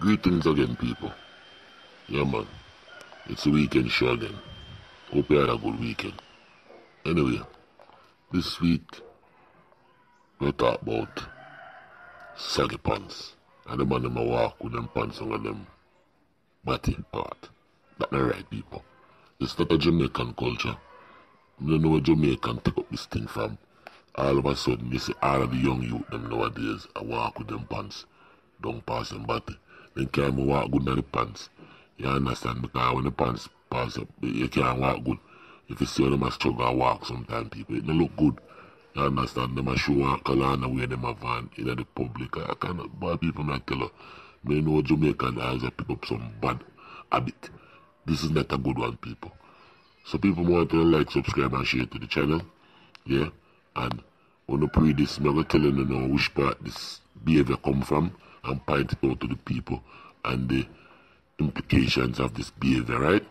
Greetings again, people. Yeah, man. It's a weekend show again. Hope you had a good weekend. Anyway, this week we talk about saggy pants. And the man them a walk with them pants on them body part. That not right, people. It's not a Jamaican culture. You don't know where Jamaican take up this thing from. All of a sudden, you see all of the young youth them nowadays I walk with them pants. Don't pass them body. They can't walk good in the pants. You understand? Because when the pants pass up, you can't walk good. If you see them a struggle and walk sometimes, people, it don't look good. You understand? Them a show and color and the way them a van in the public. I cannot, bad people not tell her. Me know Jamaican eyes have pick up some bad habit. This is not a good one, people. So people want to like, subscribe and share to the channel. Yeah? And when you pray this, I'm going to tell you which part this behavior come from and point it out to the people and the implications of this behavior, right?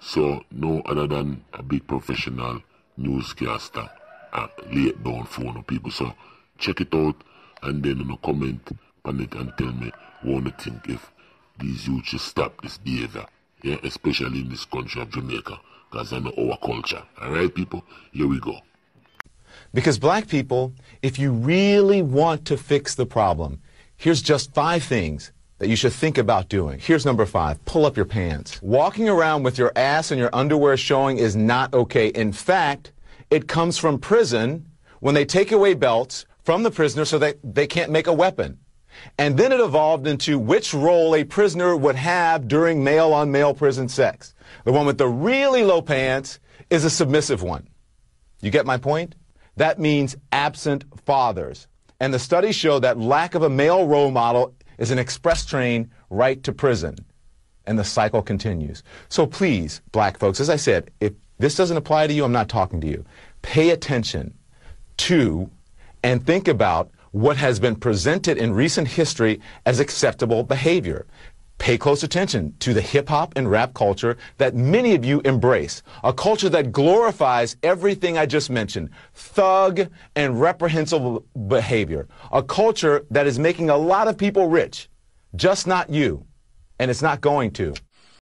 So, no other than a big professional newscaster and it down for of people. So, check it out and then you know, comment on it and tell me what you think if these youths should stop this behavior. Yeah, especially in this country of Jamaica, because I know our culture. Alright, people? Here we go. Because black people, if you really want to fix the problem, here's just five things that you should think about doing. Here's number five. Pull up your pants. Walking around with your ass and your underwear showing is not okay. In fact, it comes from prison when they take away belts from the prisoner so that they can't make a weapon. And then it evolved into which role a prisoner would have during male on male prison sex. The one with the really low pants is a submissive one. You get my point? That means absent fathers. And the studies show that lack of a male role model is an express train right to prison. And the cycle continues. So please, black folks, as I said, if this doesn't apply to you, I'm not talking to you. Pay attention to and think about what has been presented in recent history as acceptable behavior. Pay close attention to the hip hop and rap culture that many of you embrace. A culture that glorifies everything I just mentioned. Thug and reprehensible behavior. A culture that is making a lot of people rich. Just not you. And it's not going to.